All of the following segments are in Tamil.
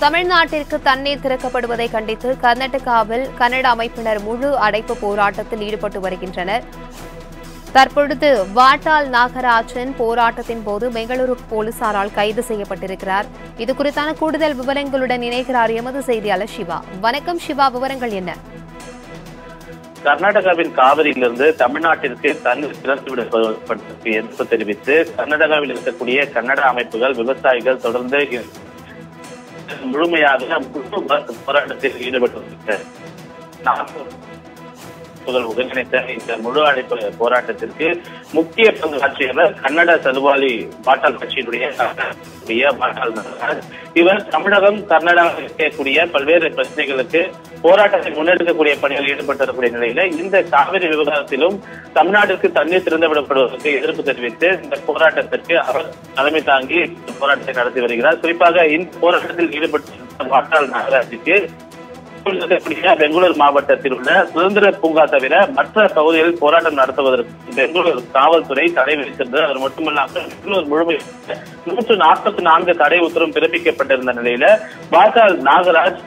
தமிழ்நாட்டிற்கு தண்ணீர் திறக்கப்படுவதை கண்டித்து கர்நாடகாவில் கன்னட அமைப்பினர் முழு அடைப்பு போராட்டத்தில் ஈடுபட்டு வருகின்றனர். தற்பொழுது வாட்டால் நாகராஜன் போராட்டத்தின் போது பெங்களூரு போலீசாரால் கைது செய்யப்பட்டிருக்கிறார். இது குறித்தான கூடுதல் விவரங்களுடன் இணைகிறார் எமது செய்தியாளர் சிவா வணக்கம் சிவா விவரங்கள் என்ன? கர்நாடகாவின் காவிரியிலிருந்து தமிழ்நாட்டிற்கு தண்ணீர் திறந்து விடப்படுவதற்கு எதிர்ப்பு தெரிவித்து கர்நாடகாவில் இருக்கக்கூடிய கன்னட அமைப்புகள் விவசாயிகள் தொடர்ந்து में याद है हमको बस बड़ा डे बट हो सकता है ஈடுபட்டு ஒருங்கிணைத்த இந்த முழு அழைப்பு போராட்டத்திற்கு முக்கிய பங்காற்றியவர் கன்னட சதுவாலி பாட்டாள் கட்சியினுடைய பாட்டாள் இவர் தமிழகம் கர்நாடகம் இருக்கக்கூடிய பல்வேறு பிரச்சனைகளுக்கு போராட்டத்தை முன்னெடுக்கக்கூடிய பணிகளில் ஈடுபட்டிருக்கக்கூடிய நிலையில இந்த காவிரி விவகாரத்திலும் தமிழ்நாட்டிற்கு தண்ணீர் திறந்துவிடப்படுவதற்கு எதிர்ப்பு தெரிவித்து இந்த போராட்டத்திற்கு அவர் தலைமை தாங்கி போராட்டத்தை நடத்தி வருகிறார். குறிப்பாக இந்த போராட்டத்தில் ஈடுபட்டிருந்த வாட்டாள் நாகராஜுக்கு பெங்களூர் மாவட்டத்தில் உள்ள சுதந்திர பூங்கா தவிர மற்ற பகுதிகளில் போராட்டம் நடத்துவதற்கு பெங்களூர் காவல்துறை தடை விதித்திருந்தது. அது மட்டுமல்லாமல் பெங்களூர் முழுமையாக நூற்று நாற்பத்தி நான்கு தடை உத்தரவு பிறப்பிக்கப்பட்டிருந்த நிலையில பாட்டாள் நாகராஜ்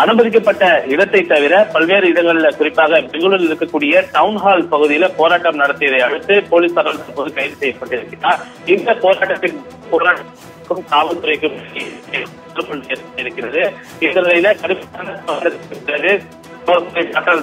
அனுமதிக்கப்பட்ட இடத்தை தவிர பல்வேறு இடங்களில் குறிப்பாக பெங்களூரில் இருக்கக்கூடிய டவுன் ஹால் பகுதியில போராட்டம் நடத்தியதை அடுத்து போலீசாரால் தற்போது கைது செய்யப்பட்டிருக்கிறார். இந்த போராட்டத்தின் போராட்டத்திற்கும் காவல்துறைக்கும் இருக்கிறது. இந்த நிலையில கடுமையான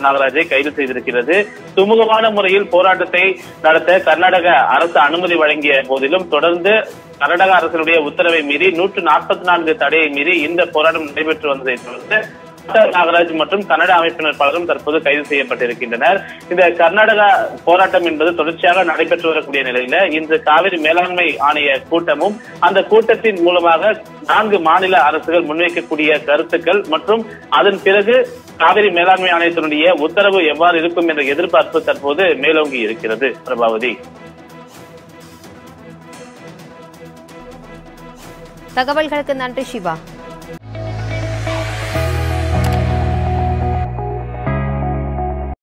நாகராஜை கைது செய்திருக்கிறது. சுமூகமான முறையில் போராட்டத்தை நடத்த கர்நாடக அரசு அனுமதி வழங்கிய போதிலும் தொடர்ந்து கர்நாடக அரசினுடைய உத்தரவை மீறி நூற்று நாற்பத்தி நான்கு தடையை மீறி இந்த போராட்டம் நடைபெற்று வந்ததை தொடர்ந்து நாகராஜ் மற்றும் கன்னட அமைப்பினர் பலரும் தற்போது கைது செய்யப்பட்டிருக்கின்றனர். இந்த கர்நாடகா போராட்டம் என்பது தொடர்ச்சியாக நடைபெற்று வரக்கூடிய நிலையில இன்று காவிரி மேலாண்மை ஆணைய கூட்டமும் அந்த கூட்டத்தின் மூலமாக நான்கு மாநில அரசுகள் முன்வைக்கக்கூடிய கருத்துக்கள் மற்றும் அதன் பிறகு காவிரி மேலாண்மை ஆணையத்தினுடைய உத்தரவு எவ்வாறு இருக்கும் என்ற எதிர்பார்ப்பு தற்போது மேலோங்கி இருக்கிறது. பிரபாவதி. தகவல்களுக்கு நன்றி சிவா